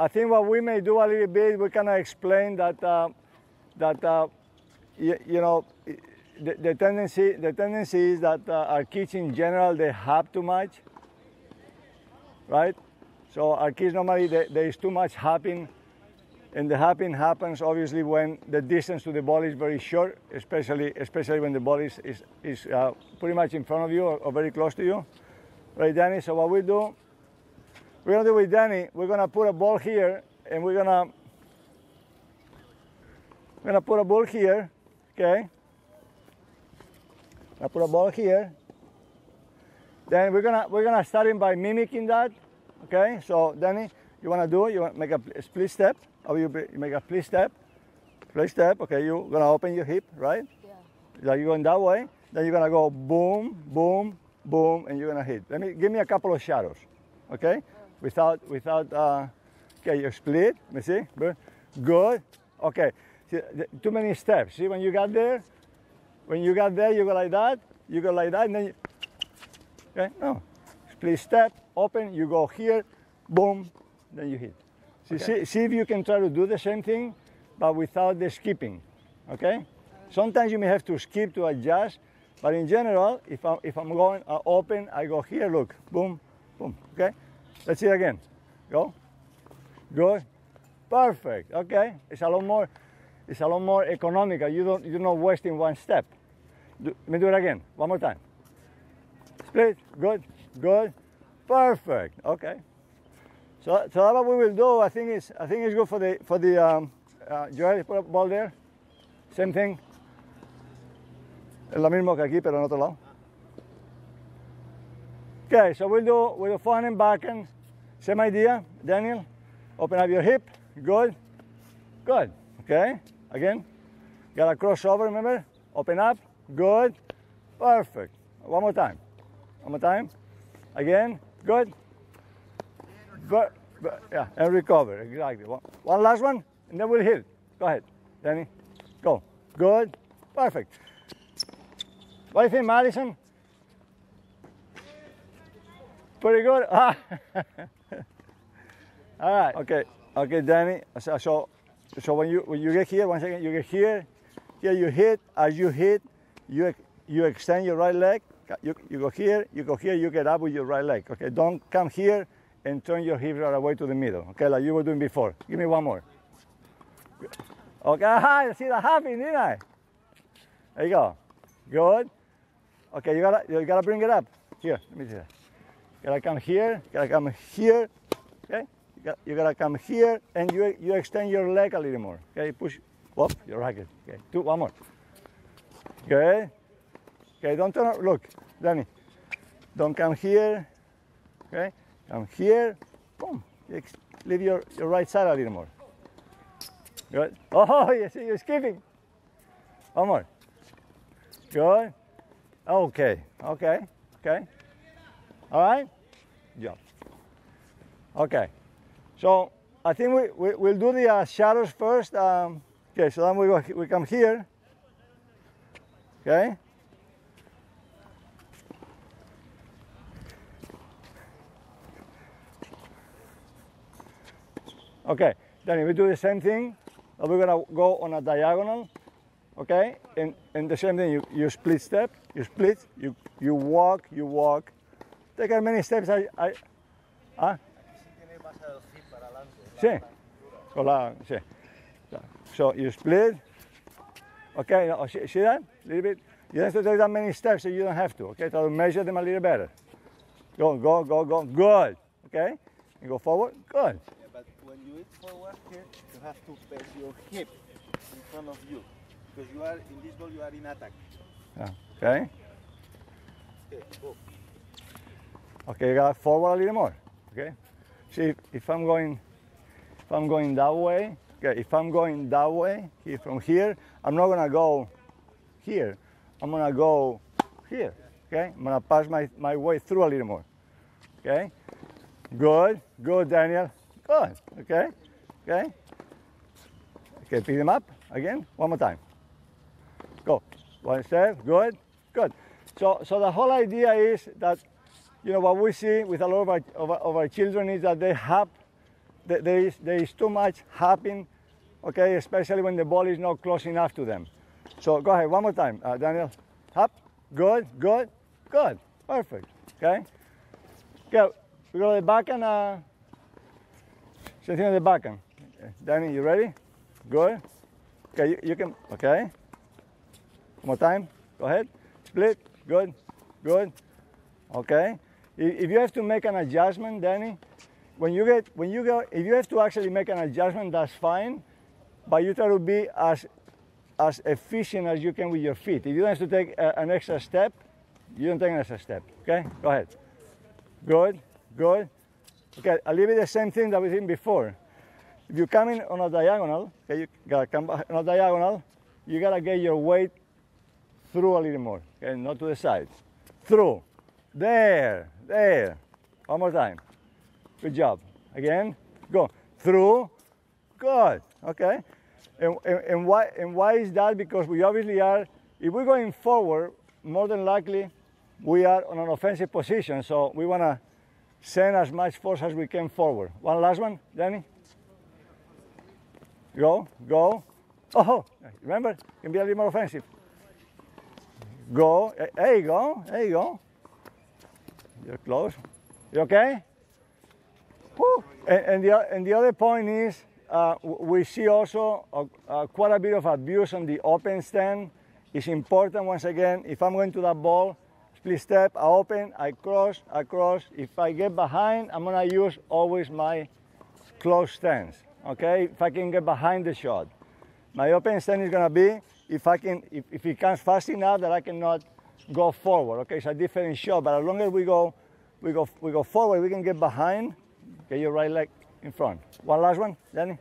I think what we may do a little bit, we kind of explain that uh, that uh, you, you know the, the tendency the tendency is that uh, our kids in general they have too much, right? So our kids normally they, there is too much hopping, and the hopping happens obviously when the distance to the ball is very short, especially especially when the ball is is, is uh, pretty much in front of you or, or very close to you, right, Danny? So what we do we're gonna do with Danny, we're gonna put a ball here and we're gonna we're gonna put a ball here, okay? I put a ball here. Then we're gonna we're gonna start him by mimicking that, okay? So Danny, you wanna do it? You wanna make a split step? Or you, you make a split step? Split step. Okay, you're gonna open your hip, right? Yeah. Like you're going that way. Then you're gonna go boom, boom, boom, and you're gonna hit. Let me give me a couple of shadows, okay? Without, without, uh, okay, you split, let me see, good, good, okay. See, too many steps, see when you got there, when you got there, you go like that, you go like that, and then, you, okay, no, split step, open, you go here, boom, then you hit. See, okay. see, see if you can try to do the same thing, but without the skipping, okay? Sometimes you may have to skip to adjust, but in general, if I'm, if I'm going uh, open, I go here, look, boom, boom, okay? Let's see it again. Go. Good. Perfect. Okay. It's a lot more. It's a lot more economical. You don't. You're not wasting one step. Do, let me do it again. One more time. Split. Good. Good. Perfect. Okay. So, so what we will do. I think it's. I think it's good for the for the. Um, uh, Joel, put a ball there. Same thing. Es lo mismo que aquí, pero en otro lado. Okay, so we'll do, we'll do front and back and same idea. Daniel, open up your hip. Good. Good. Okay, again. Got a crossover, remember? Open up. Good. Perfect. One more time. One more time. Again. Good. But, but yeah, and recover. Exactly. One, one last one, and then we'll hit. Go ahead, Danny. Go. Good. Perfect. What do you think, Madison? Pretty good. Ah. All right. Okay. Okay, Danny. So, so, so when you when you get here, one second, you get here, here you hit. As you hit, you you extend your right leg. You, you go here, you go here, you get up with your right leg. Okay. Don't come here and turn your hips right away to the middle. Okay, like you were doing before. Give me one more. Okay. I see that happening, didn't I? There you go. Good. Okay, you gotta you gotta bring it up. Here, let me see that. Gotta come here, gotta come here, okay? You, got, you gotta come here and you, you extend your leg a little more, okay? Push, whoop, your racket, okay? Two, one more. Okay? Okay, don't turn, look, Danny, don't come here, okay? Come here, boom, leave your, your right side a little more. Good. Oh, you see, you're skipping. One more. Good. Okay, okay, okay. All right? Yeah. Okay. So I think we, we, will do the uh, shadows first. Um, okay, so then we, go, we come here. Okay? Okay, then we do the same thing. We're gonna go on a diagonal, okay? And, and the same thing, you, you split step, you split, you, you walk, you walk, Take as many steps I, I ¿Ah? Sí. Con la, sí. So you split. Okay, now, see, see that? A little bit. You don't have to take that many steps so you don't have to. Okay, so measure them a little better. Go, go, go, go. Good. Okay? You go forward. Good. Yeah, but when you eat forward here, you have to place your hip in front of you. Because you are in this ball, you are in attack. Yeah. Okay? Okay, go. Okay, got forward a little more. Okay. See, if I'm going, if I'm going that way, okay, if I'm going that way, here from here, I'm not gonna go here. I'm gonna go here. Okay. I'm gonna pass my, my way through a little more. Okay. Good. Good, Daniel. Good. Okay. Okay. Okay, pick them up again. One more time. Go. One step. Good. Good. So, so the whole idea is that you know, what we see with a lot of our, of our, of our children is that they have, th- there is there is too much happening, okay, especially when the ball is not close enough to them. So go ahead one more time, uh, Daniel. Up, good, good, good, perfect. Okay. Okay, we go to the back and uh, same thing on the back. Okay. Danny, you ready? Good. Okay, you, you can. Okay. One more time. Go ahead. Split. Good. Good. Okay. If you have to make an adjustment, Danny, when you get when you go, if you have to actually make an adjustment, that's fine. But you try to be as as efficient as you can with your feet. If you don't have to take a, an extra step, you don't take an extra step. Okay. Go ahead. Good. Good. Okay. A little bit the same thing that we did before. If you come in on a diagonal, okay, you gotta come on a diagonal, you gotta get your weight through a little more, okay, not to the sides. Through. There, there. One more time. Good job. Again, go. Through. Good. Okay. And, and, and why and why is that? Because we obviously are if we're going forward, more than likely we are on an offensive position. So we wanna send as much force as we can forward. One last one, Danny. Go, go. Oh, remember, can be a little more offensive. Go. There you go. There you go. You're close. You okay? Whew. And, and, the, and the other point is uh, we see also uh, uh, quite a bit of abuse on the open stand. It's important, once again, if I'm going to that ball, split step, I open, I cross, I cross. If I get behind, I'm going to use always my close stance. Okay, if I can get behind the shot. My open stand is gonna be if I can if, if it comes fast enough that I cannot go forward. Okay, it's a different shot, but as long as we go we go we go forward, we can get behind. Get your right leg in front. One last one, Danny.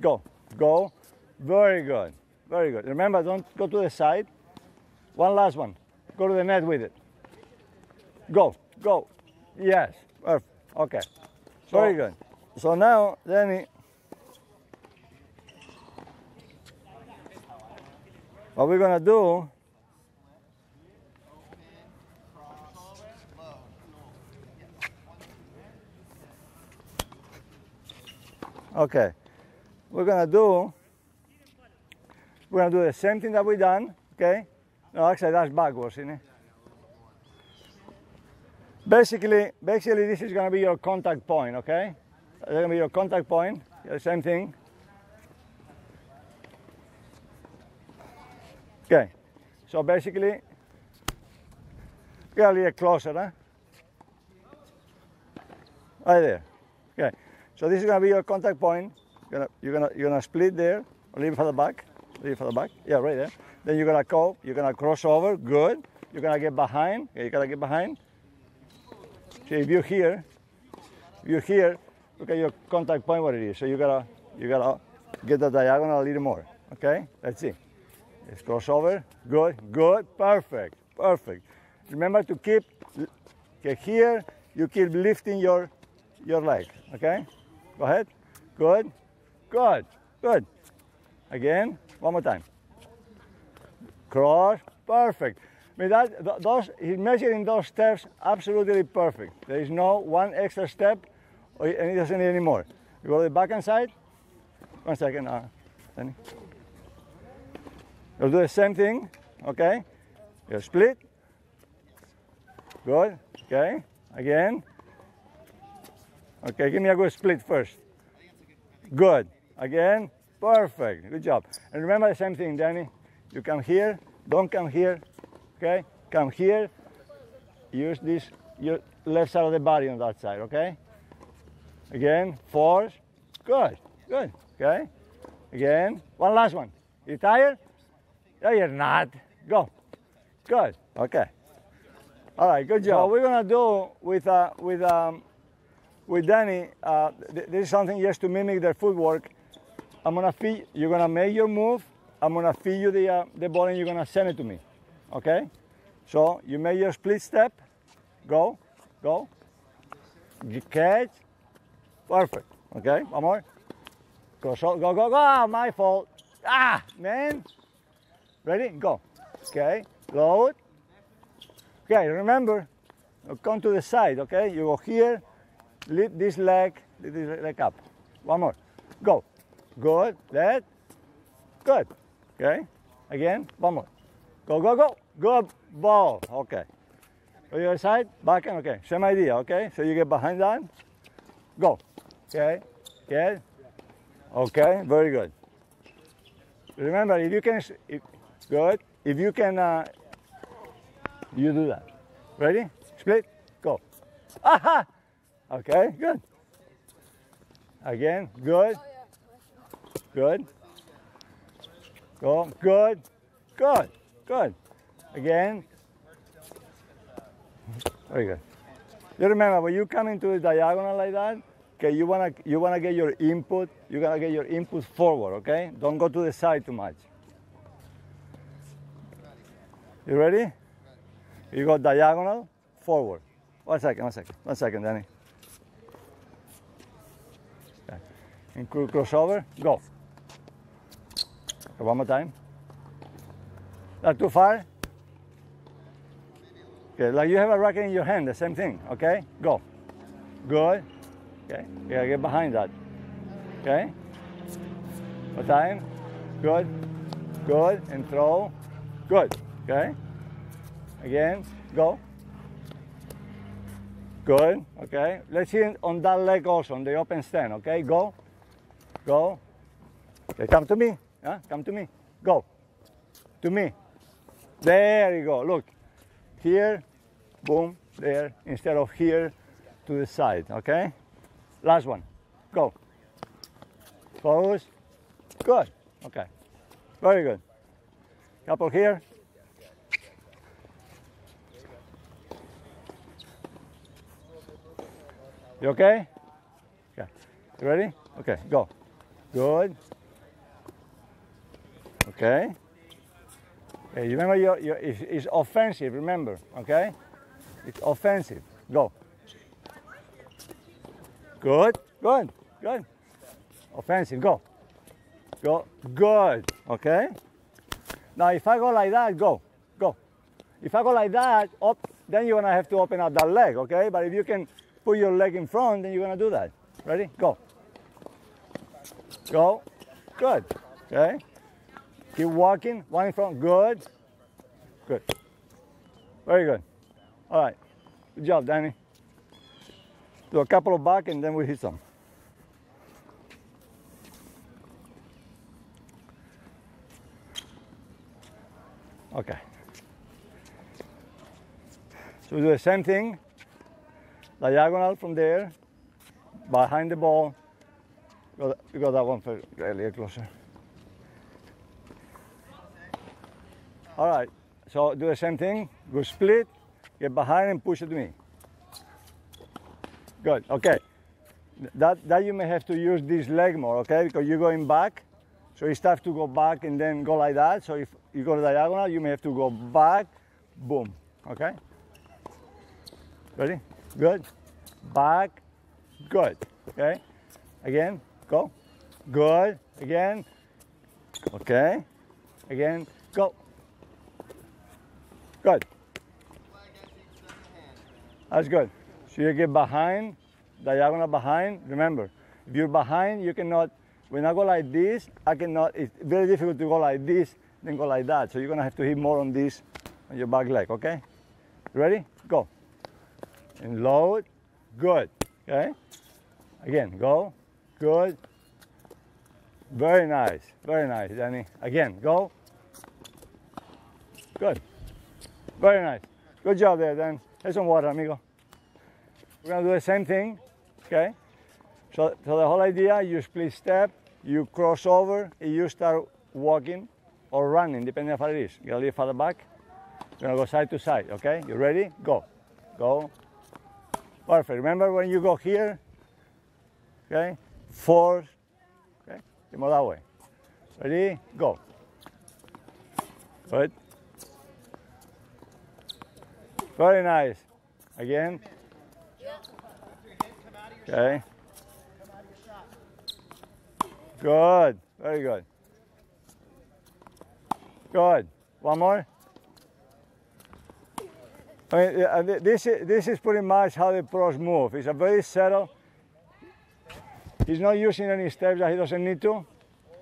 Go, go. Very good, very good. Remember, don't go to the side. One last one. Go to the net with it. Go, go. Yes, perfect. Okay. Very good. So now, Danny, what we're gonna do? Okay, we're gonna do. We're gonna do the same thing that we done. Okay. No, actually, that's backwards, isn't it? Basically, basically, this is gonna be your contact point. Okay. That's gonna be your contact point. Yeah, same thing. Okay. So basically, get a little closer, huh? Right there. Okay. So this is gonna be your contact point. You're gonna you're gonna you're gonna split there. Leave it for the back. Leave it for the back. Yeah, right there. Then you're gonna go. You're gonna cross over. Good. You're gonna get behind. Okay, you gotta get behind. So if you're here, if you're here, look at your contact point what it is. So you gotta you gotta get the diagonal a little more. Okay? Let's see. Let's cross over. Good, good, perfect, perfect. Remember to keep okay, here, you keep lifting your your leg. Okay? Go ahead. Good, good, good. Again, one more time. Cross, perfect. I mean that th- those he's measuring those steps absolutely perfect. There is no one extra step, or, and he doesn't need any more. You go to the back hand side. One second, uh, Danny. You'll do the same thing, okay? You split. Good, okay? Again. Okay, give me a good split first. Good. Again. Perfect. Good job. And remember the same thing, Danny. You come here. Don't come here. Okay? Come here. Use this your left side of the body on that side. Okay? Again. Force. Good. Good. Okay? Again. One last one. You tired? No, you're not. Go. Good. Okay. All right. Good job. What we're gonna do with uh, with um, with Danny, uh, th- this is something just to mimic their footwork. I'm gonna feed. You're gonna make your move. I'm gonna feed you the uh, the ball and you're gonna send it to me. Okay? So you make your split step. Go, go. You catch. Perfect. Okay. One more. Go, so, go, go, go. Ah, my fault. Ah, man. Ready? Go. Okay. Load. Okay. Remember, come to the side. Okay. You go here. Lift this leg. lift this leg up. One more. Go. Good. Let. Good. Okay. Again. One more. Go, go, go. Good ball. Okay. On your side, back and okay. Same idea, okay? So you get behind that. Go. Okay. Get. Okay. Very good. Remember, if you can, if, good. If you can, uh, you do that. Ready? Split. Go. Aha. Okay. Good. Again. Good. Good. Go. Good. Good. Good. Again. Very good. You remember when you come into the diagonal like that, okay, you wanna you wanna get your input, you gotta get your input forward, okay? Don't go to the side too much. You ready? You go diagonal, forward. One second, one second, one second, Danny. Okay. And cro- crossover, go. One more time. Not too far. Okay, like you have a racket in your hand, the same thing. Okay, go. Good. Okay, you gotta get behind that. Okay. More time. Good. Good. And throw. Good. Okay. Again. Go. Good. Okay. Let's see on that leg also, on the open stand. Okay. Go. Go. Okay. Come to me. Yeah. Come to me. Go. To me. There you go. Look. Here. Boom. There. Instead of here to the side. Okay. Last one. Go. Focus. Good. Okay. Very good. Couple here. You okay? Okay. You ready? Okay, go. Good. Okay. Okay, remember your, your it's, it's offensive, remember, okay? It's offensive. Go. Good, good, good. Offensive, go. Go, good, okay? Now if I go like that, go, go. If I go like that, up, then you're gonna have to open up that leg, okay? But if you can put your leg in front, then you're gonna do that. Ready? Go. Go. Good. Okay. Keep walking. One in front. Good. Good. Very good. All right. Good job, Danny. Do a couple of back and then we hit some. Okay. So we do the same thing. Diagonal from there, behind the ball. Go, you got that one for a little closer. All right. So do the same thing. Go split, get behind and push it to me. Good. Okay. That that you may have to use this leg more, okay? Because you're going back. So it's tough to go back and then go like that. So if you go to diagonal, you may have to go back, boom. Okay? Ready? Good. Back. Good. Okay? Again. Go. Good. Again. Okay. Again. Go. Good. That's good. So you get behind, diagonal behind. Remember, if you're behind, you cannot, when I go like this, I cannot, it's very difficult to go like this, then go like that. So you're gonna have to hit more on this, on your back leg, okay? Ready? Go. And load. Good. Okay? Again, go. Good. Very nice. Very nice, Danny. Again, go. Good. Very nice. Good job there, Dan. Here's some water, amigo. We're gonna do the same thing, okay? So, so the whole idea, you split step, you cross over, and you start walking or running, depending on how it is. You gotta leave further back. You're gonna go side to side, okay? You ready? Go. Go. Perfect. Remember when you go here, okay? Force, okay? More that way. Ready? Go. Good. Very nice. Again. Okay. Good. Very good. Good. One more. I mean, uh, this is, this is pretty much how the pros move. It's a very subtle. He's not using any steps that he doesn't need to.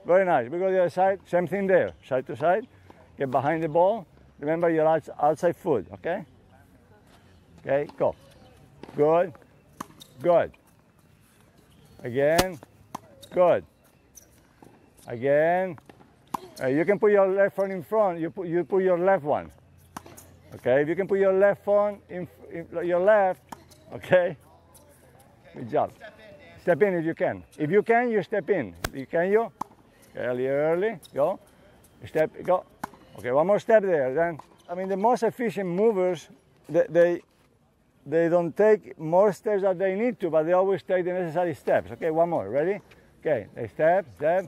Very nice. We go to the other side. Same thing there. Side to side. Get behind the ball. Remember your outside foot, okay? Okay, go. Good. Good. Again. Good. Again. Uh, you can put your left one in front. You put, you put your left one. Okay, if you can put your left one in, in your left, okay? Good job. Step in if you can. If you can, you step in. You- Can you? Early, early. Go. Step. Go. Okay, one more step there. Then, I mean, the most efficient movers, they, they, they don't take more steps than they need to, but they always take the necessary steps. Okay, one more. Ready? Okay, they step, step.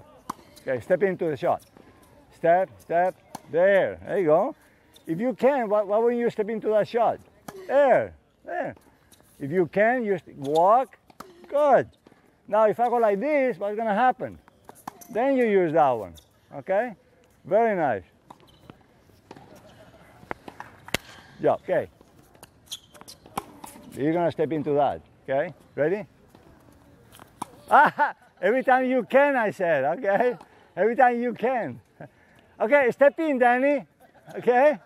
Okay, step into the shot. Step, step. There. There you go. If you can, why, why wouldn't you step into that shot? There. There. If you can, you walk. Good. Now, if I go like this, what's going to happen? Then you use that one. Okay? Very nice. Yeah, okay. You're going to step into that. Okay? Ready? Ah, every time you can, I said. Okay? Every time you can. Okay, step in, Danny. Okay?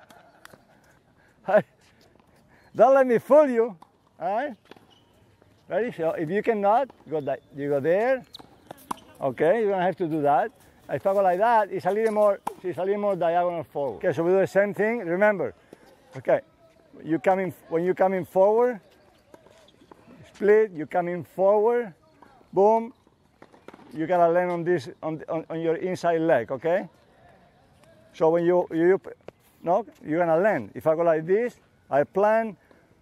Don't let me fool you. All right? Ready? So if you cannot, go that you go there. Okay, you're gonna have to do that. If I go like that, it's a little more, it's a little more diagonal forward. Okay, so we do the same thing. Remember, okay, you coming when you coming forward, split. You coming forward, boom. You gotta land on this on, on, on your inside leg. Okay. So when you you no, you're gonna land. If I go like this, I plan,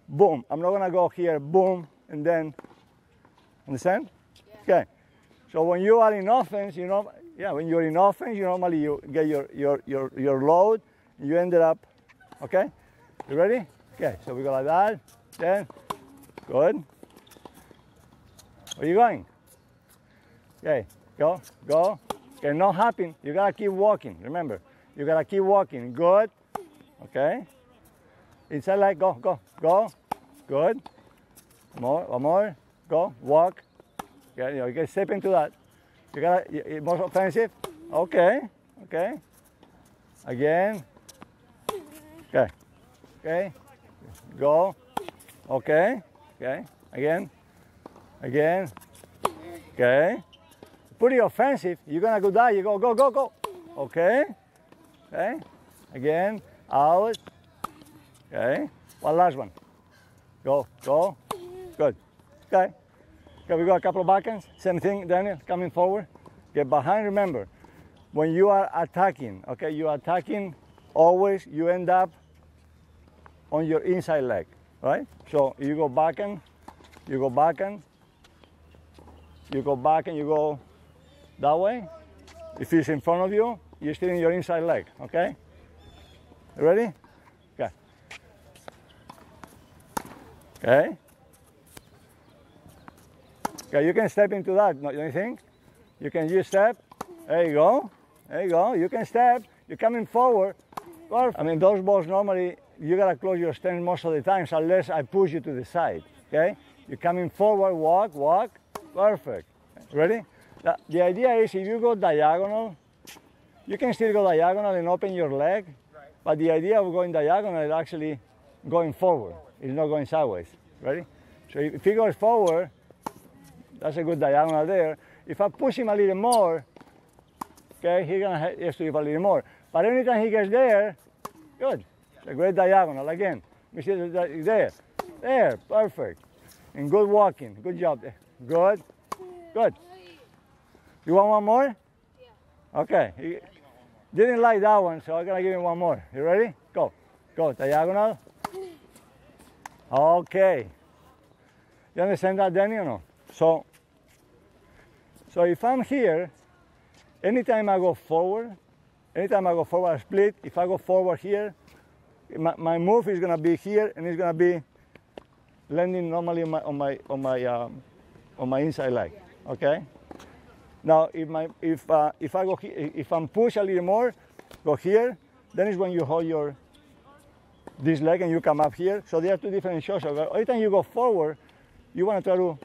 boom. I'm not gonna go here, boom, and then. Understand? Okay. So when you are in offense, you know, yeah, when you're in offense, you normally you get your your your, your load, you ended up, okay? You ready? Okay. So we go like that. Then, good. Where you going? Okay. Go. Go. Okay. Not happen. You gotta keep walking. Remember, you gotta keep walking. Good. Okay. Inside leg. Go. Go. Go. Good. More. One more. Go. Walk. Yeah, you know, you can step into that. You got to more offensive. Okay, okay. Again. Okay, okay. Go. Okay, okay. Again, again. Okay. Pretty offensive. You're gonna go die. You go, go, go, go. Okay, okay. Again, out. Okay. One last one. Go, go. Good. Okay. Okay, we got a couple of backhands. Same thing, Daniel, coming forward. Get behind, remember, when you are attacking, okay, you are attacking, always you end up on your inside leg, right? So you go back and you go back and you go back and you go that way. If it's in front of you, you're still in your inside leg, okay? Ready? Okay. Okay. Okay, you can step into that, don't you think? You can use step. There you go. There you go. You can step. You're coming forward. Perfect. I mean, those balls normally, you gotta close your stance most of the times unless I push you to the side. Okay? You're coming forward, walk, walk. Perfect. Ready? The, idea is if you go diagonal, you can still go diagonal and open your leg. But the idea of going diagonal is actually going forward. It's not going sideways. Ready? So if, if he goes forward, that's a good diagonal there. If I push him a little more, okay, he's gonna have to give a little more. But anytime he gets there, good. It's a great diagonal again. We see that there, there, perfect. And good walking, good job. there. Good, good. You want one more? Yeah. Okay. He didn't like that one, so I'm gonna give him one more. You ready? Go, go, diagonal. Okay. You understand that, Danny, or no? So, so if I'm here, anytime I go forward, anytime I go forward, I split. If I go forward here, my, my move is gonna be here, and it's gonna be landing normally on my on my on my um, on my inside leg. Okay. Now, if my if uh, if I go he- if I'm push a little more, go here, then is when you hold your this leg and you come up here. So there are two different shots. Every time you go forward, you want to try to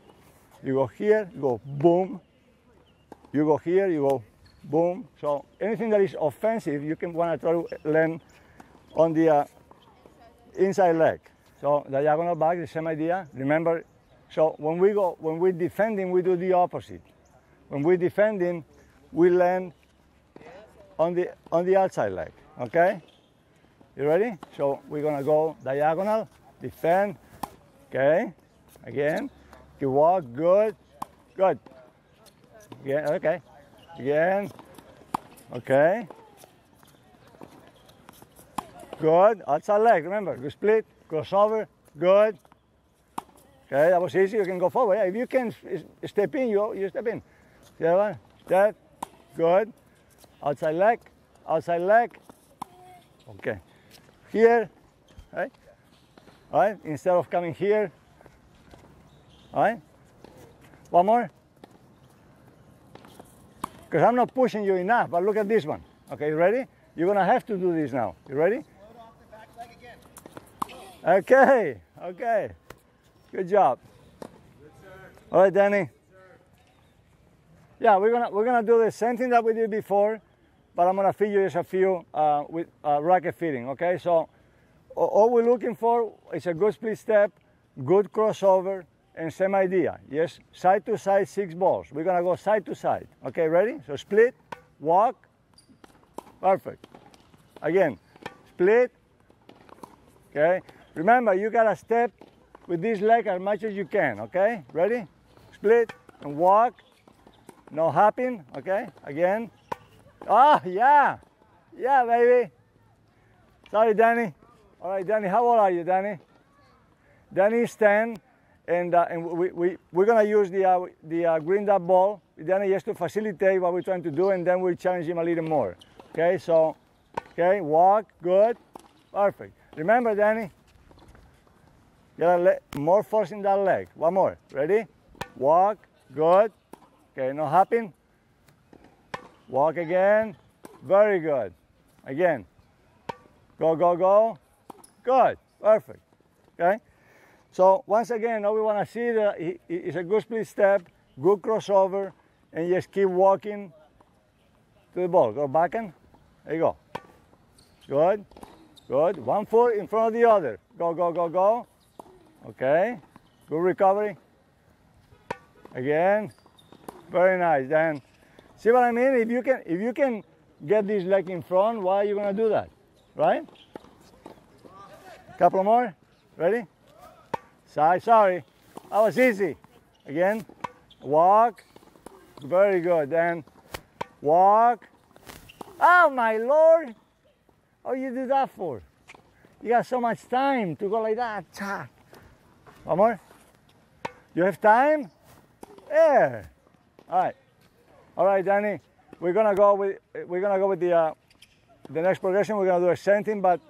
you go here, you go boom, You go here, you go boom. So anything that is offensive, you can want to try to land on the uh, inside leg. So diagonal back, the same idea. Remember, so when we go, when we're defending, we do the opposite. When we're defending, we land on the on the outside leg. Okay? You ready? So we're gonna go diagonal, defend. Okay. Again. You walk. Good. Good. Again. Okay. Again. Okay. Good. Outside leg. Remember. Good split. cross over. Good. Okay. That was easy. You can go forward. Yeah, if you can step in, you you step in. The other one. Step. Good. Outside leg. Outside leg. Okay. Here. Right. Right? Instead of coming here. All right. One more. Because I'm not pushing you enough, but look at this one. Okay, you ready? You're gonna have to do this now. You ready? Okay, okay. Good job. Good, All right, Danny. Yeah, we're gonna we're gonna do the same thing that we did before, but I'm gonna feed you just a few uh, with uh, racket feeding. Okay, so all we're looking for is a good split step, good crossover, and same idea. Yes, side to side, six balls. We're gonna go side to side. Okay, ready? So split, walk, perfect. Again, split, Okay? Remember, you gotta step with this leg as much as you can, okay? Ready? Split and walk. No hopping, okay? Again. Oh, yeah. Yeah, baby. Sorry, Danny. All right, Danny, how old are you, Danny? Danny is 10, and, uh, and we, we, we're gonna use the, uh, the uh, green dot ball. Danny just to facilitate what we're trying to do, and then we'll challenge him a little more. Okay, so, okay, walk, good, perfect. Remember, Danny, gotta more force in that leg. One more. Ready? Walk. Good. Okay, no hopping. Walk again. Very good. Again. Go, go, go. Good. Perfect. Okay? So once again, all we want to see the, i- i- is a good split step, good crossover, and just keep walking to the ball. Go back and there you go. Good. Good. One foot in front of the other. Go, go, go, go. Okay. Good recovery. Again. Very nice. Then see what I mean? If you can if you can get this leg in front, why are you gonna do that? Right? Couple more. Ready? Side, sorry. That was easy. Again. Walk. Very good. Then walk. Oh my lord! How you do that for? You got so much time to go like that. Cha. One more. You have time? Yeah. All right. All right, Danny. We're gonna go with we're gonna go with the uh, the next progression. We're gonna do the same thing, but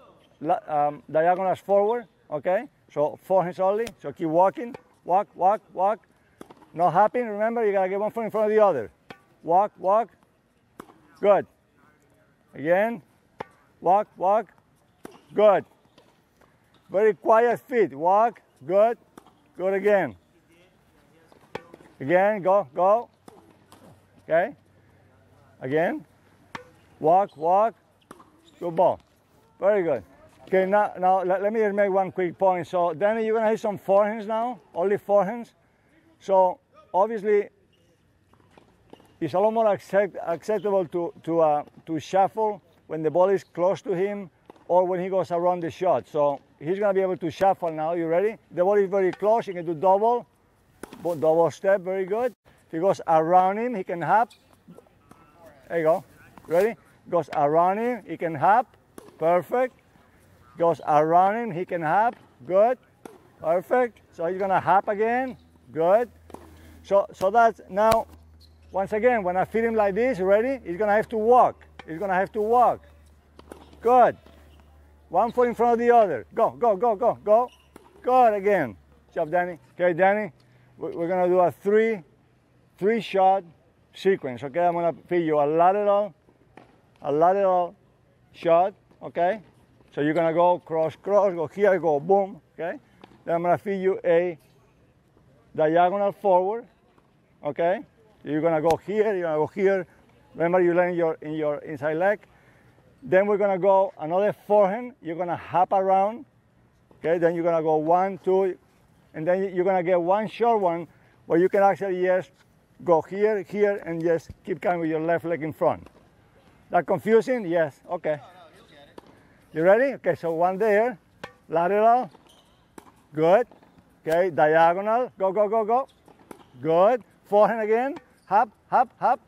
um, diagonals forward. Okay. So forehands only. So keep walking. Walk, walk, walk. No hopping. Remember, you gotta get one foot in front of the other. Walk, walk. Good. Again. Walk, walk. Good. Very quiet feet. Walk. Good. Good again. Again. Go, go. Okay. Again. Walk, walk. Good ball. Very good. Okay, now, now let, let me make one quick point. So, Danny, you're going to hit some forehands now, only forehands. So, obviously, it's a lot more accept, acceptable to, to, uh, to shuffle when the ball is close to him or when he goes around the shot. So, he's going to be able to shuffle now. You ready? The ball is very close. He can do double, double step, very good. He goes around him, he can hop. There you go. Ready? Goes around him, he can hop. Perfect. Goes around him, he can hop. Good. Perfect. So he's gonna hop again. Good. So so that's now once again when I feed him like this, ready? He's gonna have to walk. He's gonna have to walk. Good. One foot in front of the other. Go, go, go, go, go. Good again. Job, Danny. Okay, Danny. we- We're gonna do a three, three shot sequence. Okay, I'm gonna feed you a lateral, a lateral shot. Okay, so you're gonna go cross, cross, go here, go boom. Okay, then I'm gonna feed you a diagonal forward. Okay, You're gonna go here, you're gonna go here. Remember you land your in your inside leg. Then we're gonna go another forehand. You're gonna hop around. Okay, then you're gonna go one, two, and then you're gonna get one short one where you can actually just go here, here, and just keep coming with your left leg in front. That confusing? Yes. Okay. You ready? Okay, so one there, lateral, good. Okay, diagonal, go, go, go, go. Good. Forehand again, hop, hop, hop.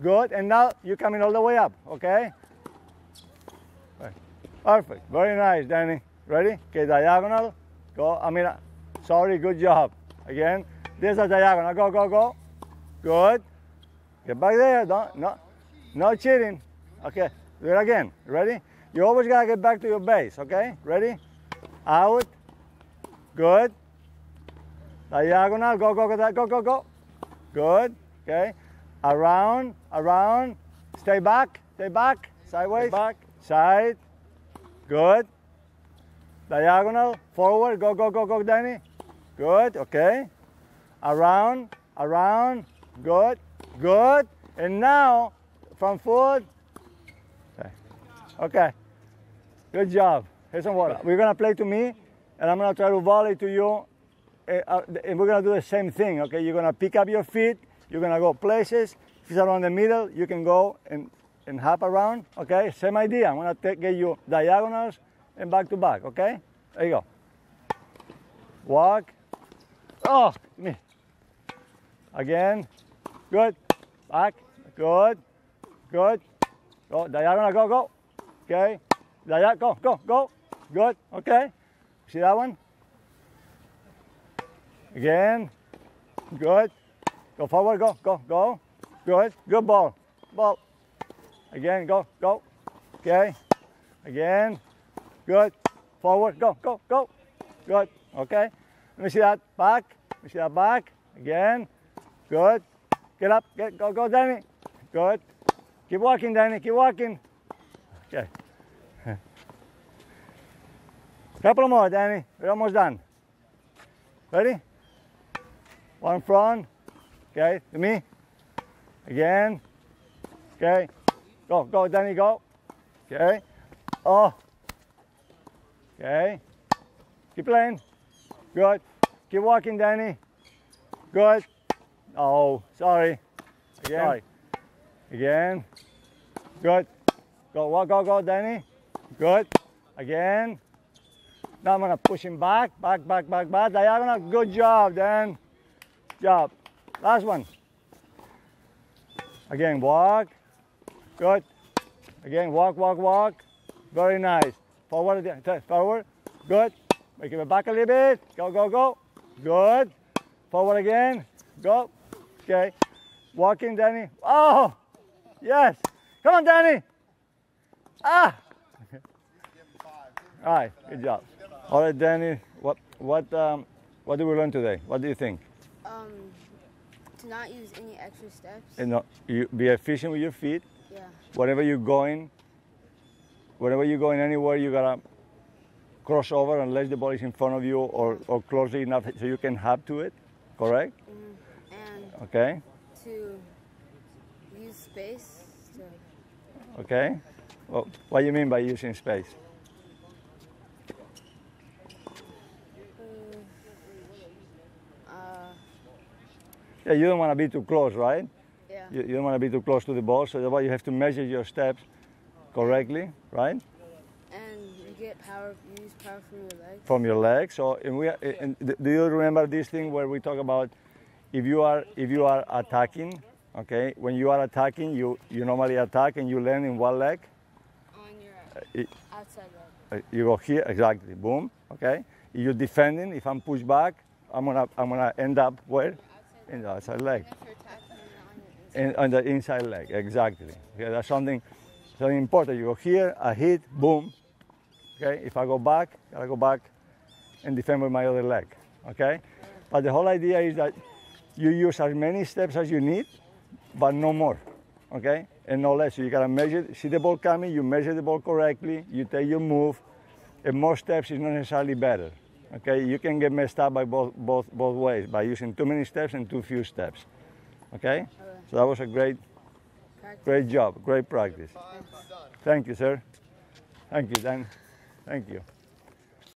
Good. And now you're coming all the way up, okay? Perfect. Very nice, Danny. Ready? Okay, diagonal. Go. I mean, sorry, good job. Again, there's a diagonal. Go, go, go. Good. Get back there. Don't, no, no cheating. Okay, do it again. Ready? You always gotta get back to your base, okay? Ready? Out. Good. Diagonal. Go, go, go, go, go, go. Good. Okay. Around, around. Stay back, stay back. Sideways. Back. Side. Good. Diagonal. Forward. Go, go, go, go, Danny. Good. Okay. Around, around. Good. Good. And now, from foot. Okay. Okay. Good job. Here's some water. We're gonna play to me, and I'm gonna try to volley to you. Uh, uh, and we're gonna do the same thing. Okay. You're gonna pick up your feet. You're gonna go places. If it's around the middle, you can go and and hop around. Okay. Same idea. I'm gonna take, get you diagonals and back to back. Okay. There you go. Walk. Oh, me. Again. Good. Back. Good. Good. Go. Diagonal. Go. Go. Okay. Diagonal. Go. Go. Go. Good. Okay. See that one? Again. Good. Go forward. Go. Go. Go. Good. Good ball. Ball. Again. Go. Go. Okay. Again. Good. Forward. Go. Go. Go. Good. Okay. Let me see that back. Let me see that back. Again. Good. Get up. Get go. Go, Danny. Good. Keep walking, Danny. Keep walking. Okay. Couple more, Danny. We're almost done. Ready? One front. Okay. To me. Again. Okay. Go. Go, Danny. Go. Okay. Oh. Okay. Keep playing. Good. Keep walking, Danny. Good. Oh, sorry. Again. Sorry. Again. Good. Go, walk, go, go, Danny. Good. Again. Now I'm gonna push him back, back, back, back, back. Diagonal. Good job, Dan. Job. Last one. Again, walk. Good. Again, walk, walk, walk. Very nice. Forward. Forward. Good. Make it back a little bit. Go, go, go. Good. Forward again. Go. Okay. Walking, Danny. Oh, yes. Come on, Danny. Ah. All right. Good job. All right, Danny. What what um what did we learn today? What do you think? Um, to not use any extra steps. And know, you be efficient with your feet. Yeah. Wherever you're going, wherever you're going anywhere, you gotta cross over unless the ball is in front of you or, or close enough so you can hop to it. Correct? And Okay. to use space. To, Okay. Well, what do you mean by using space? uh, Yeah, you don't want to be too close, right? yeah. You, you don't want to be too close to the ball, so that's why you have to measure your steps correctly, right? And you get power. You use power from your legs. From your legs. So, and we, and do you remember this thing where we talk about if you are if you are attacking, okay? When you are attacking, you you normally attack and you land in one leg. On your outside leg. You go here exactly boom okay if you're defending if i'm pushed back i'm gonna i'm gonna end up where in the outside leg. In, on the inside leg exactly. Okay that's something something important. You go here i hit boom. Okay if i go back i go back and defend with my other leg okay? But the whole idea is that you use as many steps as you need but no more okay? And no less. So you gotta measure see the ball coming you measure the ball correctly you take your move and more steps is not necessarily better okay you can get messed up by both both both ways by using too many steps and too few steps Okay? So that was a great, great job, great practice. Thank you, sir. Thank you, Dan. Thank you.